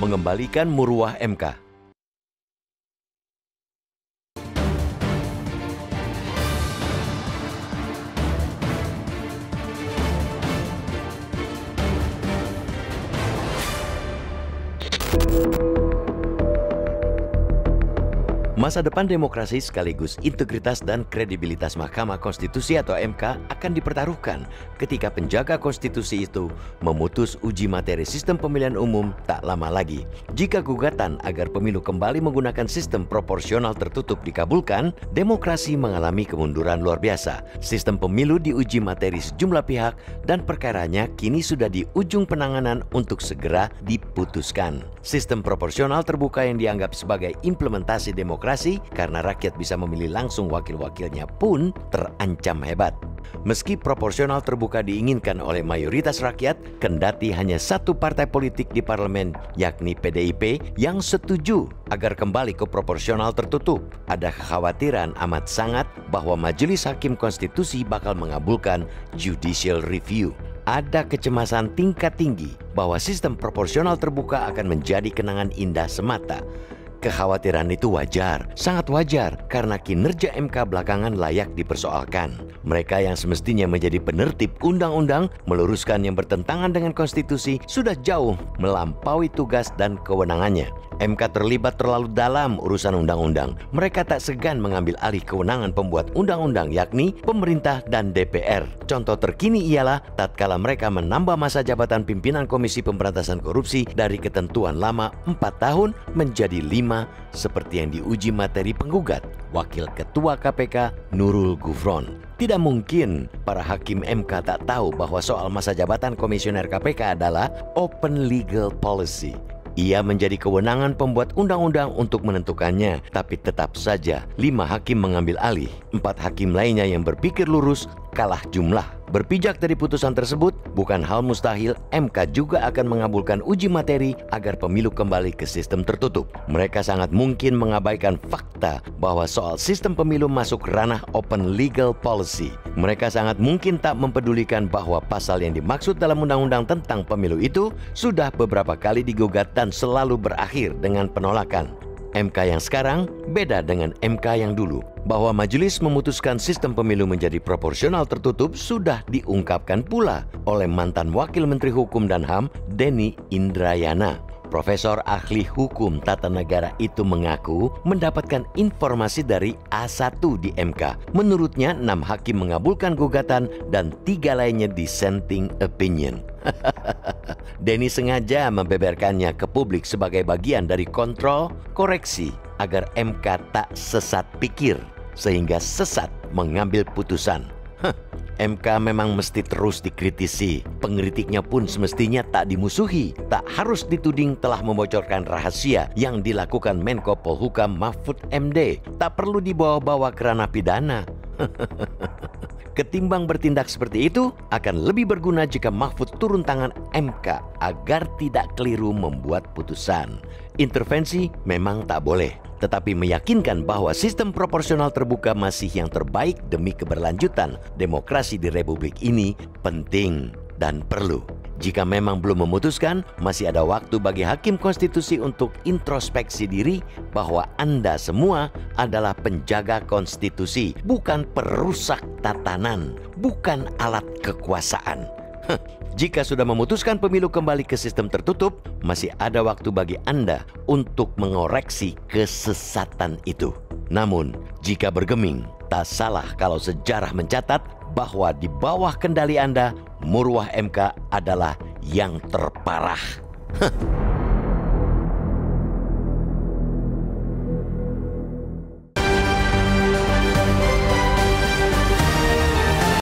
mengembalikan muruah MK. Masa depan demokrasi sekaligus integritas dan kredibilitas Mahkamah Konstitusi atau MK akan dipertaruhkan ketika penjaga konstitusi itu memutus uji materi sistem pemilihan umum tak lama lagi. Jika gugatan agar pemilu kembali menggunakan sistem proporsional tertutup dikabulkan, demokrasi mengalami kemunduran luar biasa. Sistem pemilu diuji materi sejumlah pihak dan perkaranya kini sudah di ujung penanganan untuk segera diputuskan. Sistem proporsional terbuka yang dianggap sebagai implementasi demokrasi demokrasi karena rakyat bisa memilih langsung wakil-wakilnya pun terancam hebat. Meski proporsional terbuka diinginkan oleh mayoritas rakyat, kendati hanya satu partai politik di parlemen, yakni PDIP, yang setuju agar kembali ke proporsional tertutup. Ada kekhawatiran amat sangat bahwa Majelis Hakim Konstitusi bakal mengabulkan judicial review ada kecemasan tingkat tinggi bahwa sistem proporsional terbuka akan menjadi kenangan indah semata. Kekhawatiran itu wajar, sangat wajar karena kinerja MK belakangan layak dipersoalkan. Mereka yang semestinya menjadi penertib undang-undang meluruskan yang bertentangan dengan konstitusi sudah jauh melampaui tugas dan kewenangannya. MK terlibat terlalu dalam urusan undang-undang. Mereka tak segan mengambil alih kewenangan pembuat undang-undang yakni pemerintah dan DPR. Contoh terkini ialah tatkala mereka menambah masa jabatan pimpinan Komisi Pemberantasan Korupsi dari ketentuan lama 4 tahun menjadi 5 seperti yang diuji materi penggugat Wakil Ketua KPK Nurul Gufron. Tidak mungkin para hakim MK tak tahu bahwa soal masa jabatan komisioner KPK adalah open legal policy ia menjadi kewenangan pembuat undang-undang untuk menentukannya, tapi tetap saja lima hakim mengambil alih. Empat hakim lainnya yang berpikir lurus kalah jumlah. Berpijak dari putusan tersebut, bukan hal mustahil MK juga akan mengabulkan uji materi agar pemilu kembali ke sistem tertutup. Mereka sangat mungkin mengabaikan fakta bahwa soal sistem pemilu masuk ranah open legal policy. Mereka sangat mungkin tak mempedulikan bahwa pasal yang dimaksud dalam undang-undang tentang pemilu itu sudah beberapa kali digugat dan selalu berakhir dengan penolakan. MK yang sekarang beda dengan MK yang dulu. Bahwa majelis memutuskan sistem pemilu menjadi proporsional tertutup sudah diungkapkan pula oleh mantan Wakil Menteri Hukum dan HAM Denny Indrayana. Profesor ahli hukum tata negara itu mengaku mendapatkan informasi dari A1 di MK. Menurutnya, enam hakim mengabulkan gugatan dan tiga lainnya dissenting opinion. Denny sengaja membeberkannya ke publik sebagai bagian dari kontrol koreksi agar MK tak sesat pikir sehingga sesat mengambil putusan. MK memang mesti terus dikritisi. Pengkritiknya pun semestinya tak dimusuhi, tak harus dituding telah membocorkan rahasia yang dilakukan Menko Polhukam Mahfud MD. Tak perlu dibawa-bawa ke ranah pidana. Ketimbang bertindak seperti itu, akan lebih berguna jika Mahfud turun tangan MK agar tidak keliru membuat putusan. Intervensi memang tak boleh, tetapi meyakinkan bahwa sistem proporsional terbuka masih yang terbaik demi keberlanjutan demokrasi di republik ini penting dan perlu. Jika memang belum memutuskan, masih ada waktu bagi hakim konstitusi untuk introspeksi diri bahwa Anda semua adalah penjaga konstitusi, bukan perusak tatanan, bukan alat kekuasaan. Jika sudah memutuskan pemilu kembali ke sistem tertutup, masih ada waktu bagi Anda untuk mengoreksi kesesatan itu. Namun, jika bergeming, tak salah kalau sejarah mencatat bahwa di bawah kendali Anda, Murwah MK adalah yang terparah.